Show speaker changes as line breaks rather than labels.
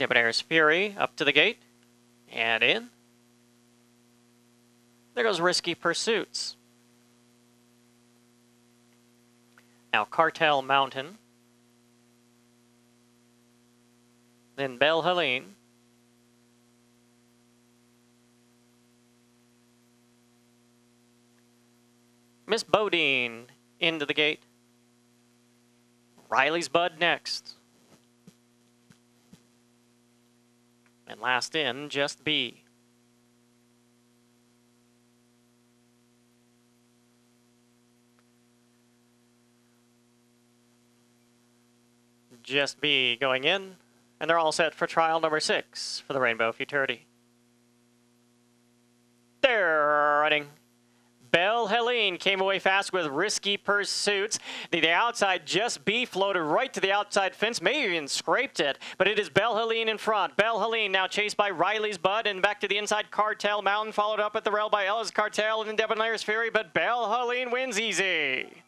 Debonair's Fury up to the gate and in. There goes Risky Pursuits. Now Cartel Mountain. Then Belle Helene. Miss Bodine into the gate. Rylees Bud next. And last in, Just B. Just B going in. And they're all set for trial number six for the Rainbow Futurity. They're running. Belle Helene came away fast with risky pursuits. The, the, outside just B floated right to the outside fence, maybe even scraped it, but it is Belle Helene in front. Belle Helene now chased by Rylees Bud and back to the inside Cartel Mountain, followed up at the rail by Ella's Cartel and Debonair's Fury, but Belle Helene wins easy.